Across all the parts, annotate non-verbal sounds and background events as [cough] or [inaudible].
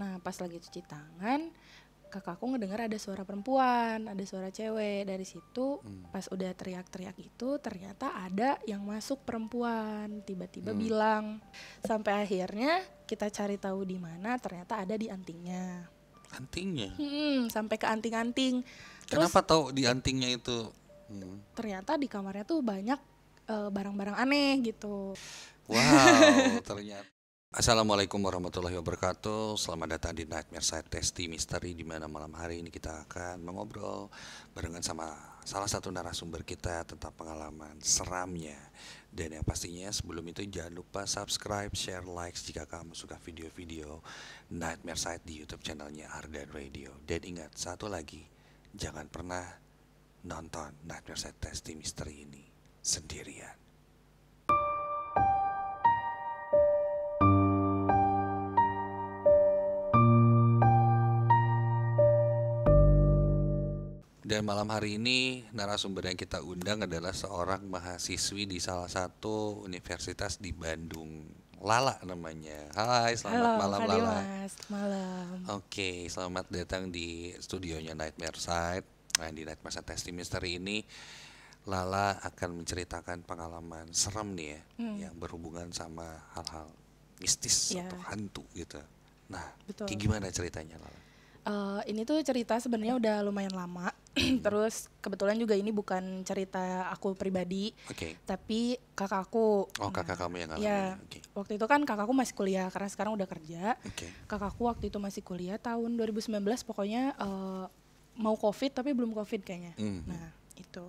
Nah pas lagi cuci tangan kakakku ngedengar ada suara perempuan, ada suara cewek. Dari situ Hmm. pas udah teriak-teriak itu ternyata ada yang masuk perempuan. Tiba-tiba Hmm. bilang sampai akhirnya kita cari tahu di mana ternyata ada di antingnya. Antingnya. Hmm, sampai ke anting-anting. Terus Kenapa tahu di antingnya itu? Hmm. ternyata di kamarnya tuh banyak eh, barang-barang aneh gitu. Wow, [laughs] ternyata. Assalamualaikum warahmatullahi wabarakatuh. Selamat datang di Nightmare Side Testy Mystery di mana malam hari ini kita akan mengobrol barengan sama salah satu narasumber kita tentang pengalaman seramnya. Dan yang pastinya sebelum itu jangan lupa subscribe, share, like jika kamu suka video-video Nightmare Side di YouTube channelnya Ardan Radio. Dan ingat satu lagi, jangan pernah nonton Nightmare Side Testy Mystery ini sendirian. Dan malam hari ini narasumber yang kita undang adalah seorang mahasiswi di salah satu universitas di Bandung. Lala namanya. Hai, selamat Halo, malam Kak Lala. Dimas. Malam. Oke, selamat datang di studionya Nightmare Side. Nah, di Nightmare Side Testing Mystery ini Lala akan menceritakan pengalaman serem nih ya, Hmm. yang berhubungan sama hal-hal mistis Ya. atau hantu gitu. Nah, Betul. kayak gimana ceritanya Lala? Eh, ini tuh cerita sebenarnya udah lumayan lama. [clears throat] Terus kebetulan juga ini bukan cerita aku pribadi, Oke. tapi kakakku. Oh, kakak Nah, kamu yang ngalamin. Iya. Oke. Waktu itu kan kakakku masih kuliah karena sekarang udah kerja. Oke. Kakakku waktu itu masih kuliah tahun 2019 pokoknya eh, mau covid tapi belum covid kayaknya. Mhm. Nah itu.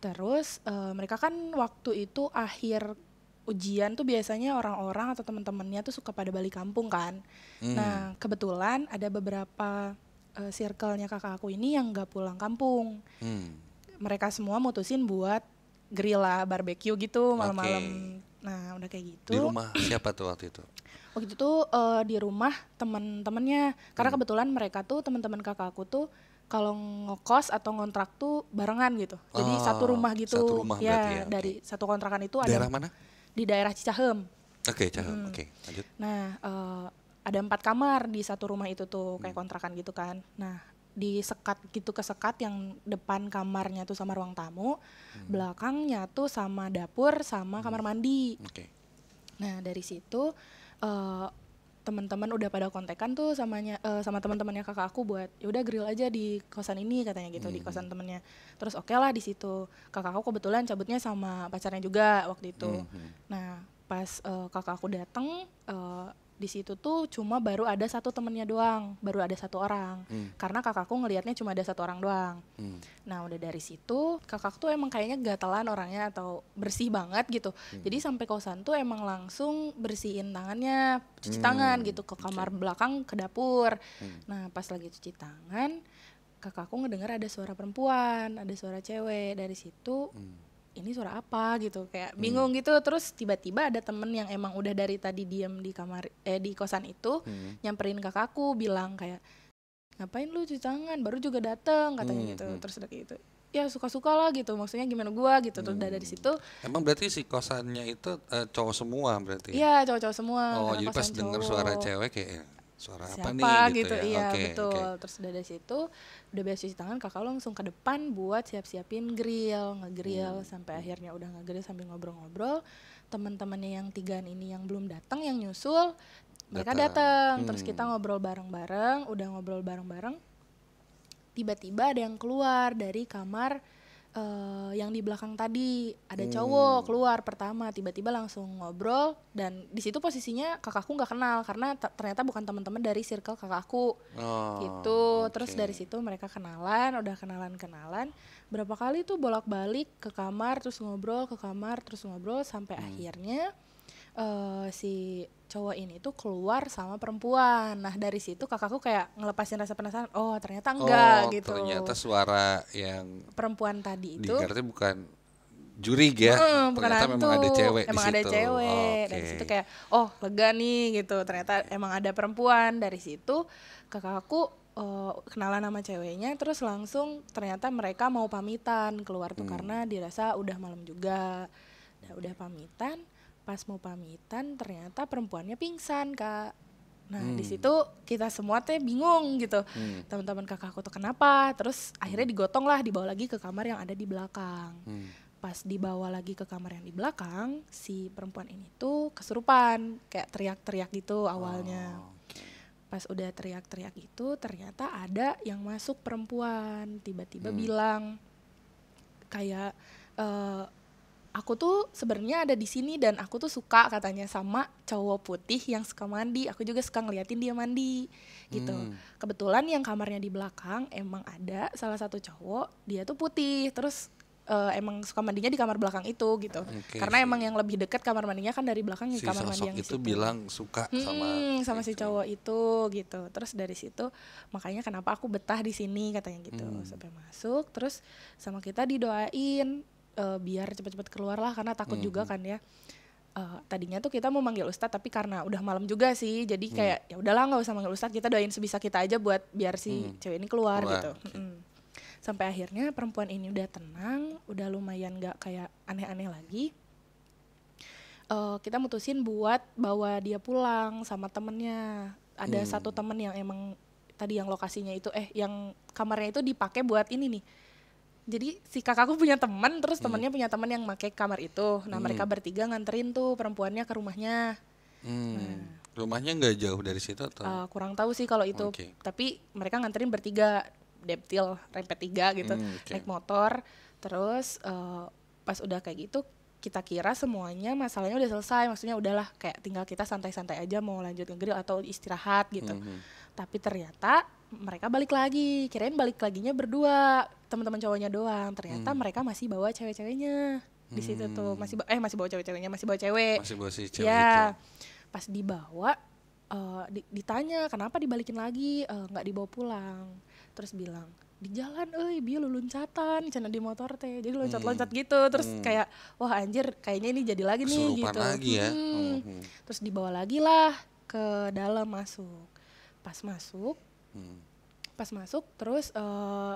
Terus eh, mereka kan waktu itu akhir ujian tuh biasanya orang-orang atau teman-temannya tuh suka pada balik kampung kan. Hmm. Nah kebetulan ada beberapa eh, circle-nya kakak aku ini yang nggak pulang kampung. Hmm. Mereka semua mutusin buat grill lah, barbecue gitu malam-malam. Oke. Nah udah kayak gitu. Di rumah siapa tuh waktu itu? Waktu itu eh, di rumah temen-temennya, karena Hmm. kebetulan mereka tuh teman-teman kakak aku tuh kalau ngekos atau ngontrak tuh barengan gitu. Jadi Oh, satu rumah gitu. satu rumah ya, berarti ya, oke. dari satu kontrakan itu ada Daerah mana? di daerah Cicahem. Oke, Cahem. Hmm. Oke, lanjut. Nah, eh, ada empat kamar di satu rumah itu tuh kayak Hmm. kontrakan gitu kan. Nah, di sekat gitu ke sekat yang depan kamarnya tuh sama ruang tamu, Hmm. belakangnya tuh sama dapur sama kamar mandi. Oke. Nah dari situ eh, teman-teman udah pada kontekan tuh samanya eh, sama teman-temannya kakak aku buat ya udah grill aja di kosan ini katanya gitu di Mhm. kosan temennya. Terus oke lah di situ kakak aku kebetulan cabutnya sama pacarnya juga waktu itu. Mhm. Nah pas eh, kakak aku datang eh, di situ tuh cuma baru ada satu temennya doang, baru ada satu orang. Hmm. Karena kakakku ngelihatnya cuma ada satu orang doang. Hmm. Nah udah dari situ kakak tuh emang kayaknya gatelan orangnya atau bersih banget gitu. Hmm. Jadi sampai kosan tuh emang langsung bersihin tangannya, cuci Hmm, tangan gitu ke kamar belakang ke dapur. Hmm. Nah pas lagi cuci tangan kakakku ngedengar ada suara perempuan, ada suara cewek. Dari situ Hmm. Ini suara apa gitu kayak Hmm. bingung gitu. Terus tiba-tiba ada temen yang emang udah dari tadi diem di kamar eh di kosan itu Hmm. nyamperin kakakku bilang kayak ngapain lu cuci tangan baru juga dateng katanya Hmm, gitu hmm. terus udah kayak gitu ya suka-suka lah gitu maksudnya gimana gua gitu terus udah dari Hmm. situ Emang berarti si kosannya itu eh, cowok semua berarti? iya cowok-cowok semua Oh, jadi pas denger cowok. suara cewek kayak suara apa siapa nih gitu, ya? iya Oke, betul oke. terus udah dari situ udah beres cuci tangan kakak langsung ke depan buat siap-siapin grill ngegrill Hmm. sampai akhirnya udah ngegrill sambil ngobrol-ngobrol teman-temannya yang tigaan ini yang belum datang yang nyusul mereka Datang. datang terus Hmm. kita ngobrol bareng-bareng udah ngobrol bareng-bareng tiba-tiba ada yang keluar dari kamar eh, yang di belakang tadi ada cowok Hmm. keluar pertama tiba-tiba langsung ngobrol dan di situ posisinya kakakku nggak kenal karena te- ternyata bukan teman-teman dari circle kakakku Oh, gitu terus oke. dari situ mereka kenalan udah kenalan kenalan berapa kali tuh bolak-balik ke kamar terus ngobrol ke kamar terus ngobrol sampai Hmm. akhirnya eh, si cowok ini tuh keluar sama perempuan nah dari situ kakakku kayak ngelepasin rasa penasaran oh ternyata enggak oh, gitu ternyata suara yang perempuan tadi itu didengarnya bukan jurig ya. Bukan ternyata hantu. memang ada cewek emang di ada situ. cewek dari Oke. situ kayak oh lega nih gitu ternyata emang ada perempuan dari situ kakakku eh, kenalan sama ceweknya terus langsung ternyata mereka mau pamitan keluar tuh Hmm. karena dirasa udah malam juga Nah, udah pamitan pas mau pamitan ternyata perempuannya pingsan kak Nah Hmm. di situ kita semua teh bingung gitu. Hmm. Teman-teman kakakku tuh kenapa? Terus akhirnya digotong lah dibawa lagi ke kamar yang ada di belakang. Hmm. Pas dibawa lagi ke kamar yang di belakang, si perempuan ini tuh kesurupan, kayak teriak-teriak gitu awalnya. Oh. Pas udah teriak-teriak itu ternyata ada yang masuk perempuan, tiba-tiba Hmm. bilang kayak eh, aku tuh sebenarnya ada di sini dan aku tuh suka katanya sama cowok putih yang suka mandi. Aku juga suka ngeliatin dia mandi gitu. Hmm. Kebetulan yang kamarnya di belakang emang ada salah satu cowok, dia tuh putih. Terus eh, emang suka mandinya di kamar belakang itu gitu. Oke, Karena si- emang yang lebih dekat kamar mandinya kan dari belakang si di kamar mandi yang itu situ. bilang suka sama Hmm, sama si itu. cowok itu gitu. Terus dari situ makanya kenapa aku betah di sini katanya gitu. Hmm. Sampai masuk terus sama kita didoain eh, biar cepet-cepet keluar lah karena takut Hmm, juga hmm. kan ya. Eh, tadinya tuh kita mau manggil ustadz tapi karena udah malam juga sih jadi Hmm. kayak ya udahlah nggak usah manggil ustadz kita doain sebisa kita aja buat biar si Hmm. cewek ini keluar, Keluar, gitu oke. Mm-mm. sampai akhirnya perempuan ini udah tenang udah lumayan nggak kayak aneh-aneh lagi Eh, kita mutusin buat bawa dia pulang sama temennya ada Hmm. satu temen yang emang tadi yang lokasinya itu eh yang kamarnya itu dipakai buat ini nih jadi si kakakku punya teman terus Hmm. temennya punya teman yang pakai kamar itu nah Hmm. mereka bertiga nganterin tuh perempuannya ke rumahnya Hmm. Rumahnya nggak jauh dari situ atau? Eh, kurang tahu sih kalau itu Oke. tapi mereka nganterin bertiga deptil rempet tiga gitu Hmm, oke. naik motor terus eh, pas udah kayak gitu kita kira semuanya masalahnya udah selesai maksudnya udahlah kayak tinggal kita santai-santai aja mau lanjut ngegrill atau istirahat gitu Mhm. tapi ternyata mereka balik lagi kirain balik laginya berdua teman-teman cowoknya doang ternyata Hmm. mereka masih bawa cewek-ceweknya di situ tuh Hmm. masih eh masih bawa cewek-ceweknya masih bawa cewek Masih bawa si cewek ya itu. pas dibawa eh, di- ditanya kenapa dibalikin lagi Eh, nggak dibawa pulang terus bilang di jalan eh biar lu loncatan cina di motor teh jadi loncat-loncat gitu terus Hmm. kayak wah anjir kayaknya ini jadi lagi nih Kesurupan gitu lagi ya. Hmm. Mhm. terus dibawa lagi lah ke dalam masuk pas masuk Hmm. pas masuk terus eh,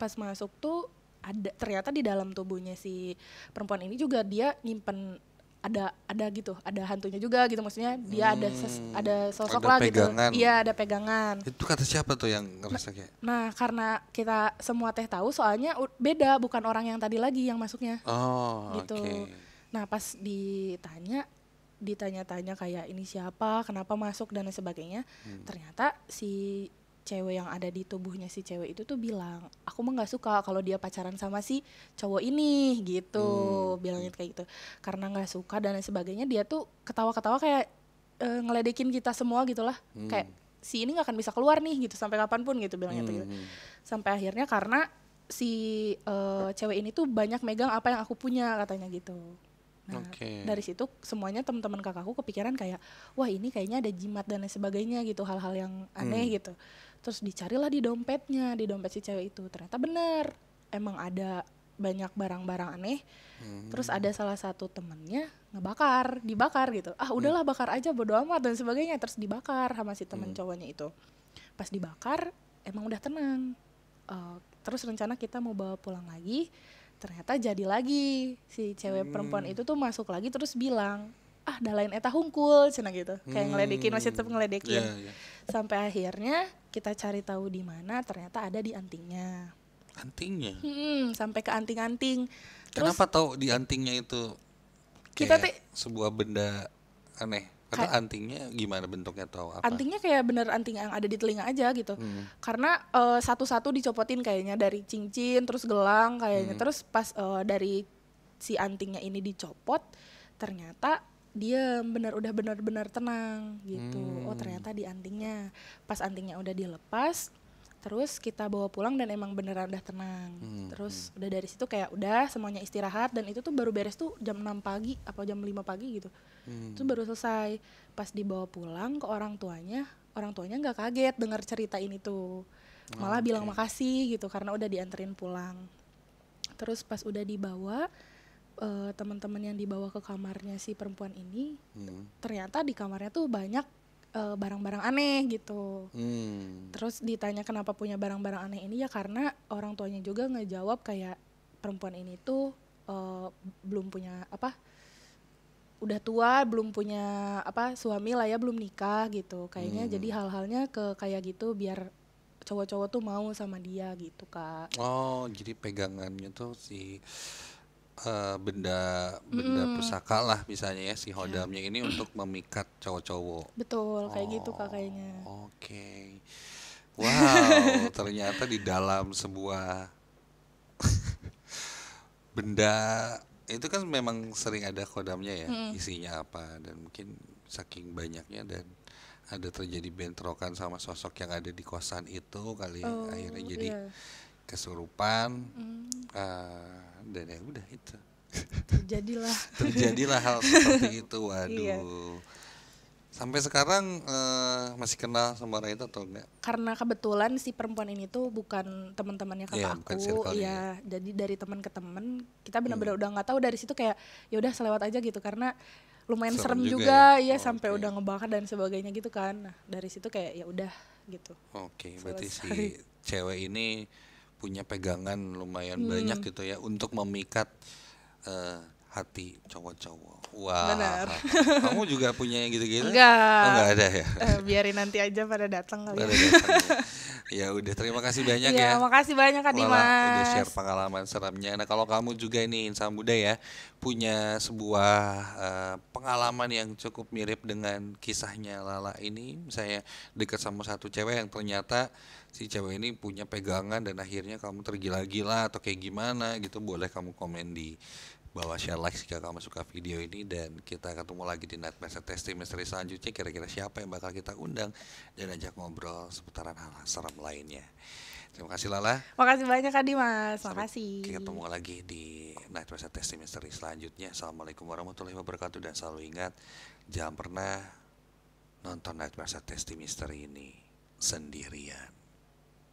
pas masuk tuh ada ternyata di dalam tubuhnya si perempuan ini juga dia nyimpen ada ada gitu ada hantunya juga gitu maksudnya dia ada ses- Hmm. ada sosok Ada lah pegangan. gitu iya ada pegangan Itu kata siapa tuh yang ngerasa kayak? nah karena kita semua teh tahu soalnya beda bukan orang yang tadi lagi yang masuknya Oh, Gitu. oke. nah pas ditanya ditanya-tanya kayak ini siapa kenapa masuk dan sebagainya Hmm. ternyata si cewek yang ada di tubuhnya si cewek itu tuh bilang aku mah nggak suka kalau dia pacaran sama si cowok ini gitu Hmm. bilangnya kayak gitu karena nggak suka dan lain sebagainya dia tuh ketawa-ketawa kayak eh, ngeledekin kita semua gitulah Hmm. kayak si ini nggak akan bisa keluar nih gitu sampai kapan pun gitu bilangnya tuh gitu Mhm. sampai akhirnya karena si eh, cewek ini tuh banyak megang apa yang aku punya katanya gitu nah Oke. dari situ semuanya teman-teman kakakku kepikiran kayak wah ini kayaknya ada jimat dan lain sebagainya gitu hal-hal yang aneh Hmm. gitu terus dicarilah di dompetnya di dompet si cewek itu. Ternyata benar emang ada banyak barang-barang aneh. Mhm. terus ada salah satu temennya ngebakar dibakar gitu. Ah udahlah bakar aja bodo amat dan sebagainya. Terus dibakar sama si temen Hmm. cowoknya itu. Pas dibakar emang udah tenang. Eh, terus rencana kita mau bawa pulang lagi. Ternyata jadi lagi. Si cewek perempuan Hmm. itu tuh masuk lagi terus bilang ah dah lain eta hungkul cina gitu. Kayak ngeledekin masih tetap ngeledekin. Iya, iya. Sampai akhirnya kita cari tahu di mana ternyata ada di antingnya Antingnya. hmm, sampai ke anting-anting terus Kenapa tahu di antingnya itu Kita teh- sebuah benda aneh? Atau antingnya gimana bentuknya atau apa? antingnya kayak bener anting yang ada di telinga aja gitu Hmm. karena eh, satu-satu dicopotin kayaknya dari cincin terus gelang kayaknya Hmm. terus pas eh, dari si antingnya ini dicopot ternyata dia bener udah bener-bener tenang gitu. Oh Hmm. ternyata di antingnya pas antingnya udah dilepas terus kita bawa pulang dan emang beneran udah tenang. Hmm, terus udah dari situ kayak udah semuanya istirahat dan itu tuh baru beres tuh jam 6 pagi apa jam 5 pagi gitu. Hmm. itu baru selesai. Pas dibawa pulang ke orang tuanya orang tuanya nggak kaget dengar cerita ini tuh. Malah Oh, bilang oke. makasih gitu karena udah dianterin pulang. Terus pas udah dibawa eh, teman-teman yang dibawa ke kamarnya si perempuan ini Hmm. ternyata di kamarnya tuh banyak eh, barang-barang aneh gitu Hmm. terus ditanya kenapa punya barang-barang aneh ini ya karena orang tuanya juga ngejawab kayak perempuan ini tuh eh, belum punya apa udah tua belum punya apa suami lah ya belum nikah gitu kayaknya Hmm. jadi hal-halnya ke kayak gitu biar cowok-cowok tuh mau sama dia gitu kak Oh, jadi pegangannya tuh si eh, benda benda Mm-mm. pusaka lah misalnya ya si hodamnya ini untuk memikat cowok-cowok. betul kayak gitu kak Oh, kayaknya Oke. Wow, [laughs] ternyata di dalam sebuah [laughs] benda itu kan memang sering ada kodamnya ya, Mm-mm. isinya apa dan mungkin saking banyaknya dan ada terjadi bentrokan sama sosok yang ada di kosan itu kali ya, oh akhirnya jadi iya kesurupan Hmm, eh, dan ya udah itu. Jadilah [laughs] terjadilah hal seperti itu Iya. waduh sampai sekarang eh, masih kenal sama orang itu atau enggak? Karena kebetulan si perempuan ini tuh bukan teman-temannya Iya, kakak bukan aku. circle-nya ya. jadi dari teman ke teman kita Hmm. benar-benar udah nggak tahu dari situ kayak ya udah selewat aja gitu. Karena lumayan Serem serem, juga juga, ya? ya sampai Oke. udah ngebakar dan sebagainya gitu kan. Nah dari situ kayak ya udah gitu. Oke berarti si cewek ini punya pegangan lumayan Hmm. banyak gitu ya untuk memikat eh, hati cowok-cowok wah Benar. [laughs] kamu juga punya yang gitu-gitu enggak oh, enggak ada ya Eh, biarin nanti aja pada datang kali Pada ya datang [laughs] ya. Ya udah terima kasih banyak ya Iya, makasih banyak Kak Lala udah Dimas. share pengalaman seramnya. Nah kalau kamu juga nih insan muda ya punya sebuah eh, pengalaman yang cukup mirip dengan kisahnya Lala ini, misalnya dekat sama satu cewek yang ternyata si cewek ini punya pegangan dan akhirnya kamu tergila-gila atau kayak gimana gitu, boleh kamu komen di bawah share like jika kamu suka video ini dan kita ketemu lagi di Nightmare Testing Misteri selanjutnya kira-kira siapa yang bakal kita undang dan ajak ngobrol seputaran hal seram lainnya. Terima kasih Lala. Makasih banyak Kak Dimas. Sampai Makasih. ketemu lagi di Night West Testing Mystery selanjutnya. Assalamualaikum warahmatullahi wabarakatuh dan selalu ingat jangan pernah nonton Night West Testing Mystery ini sendirian.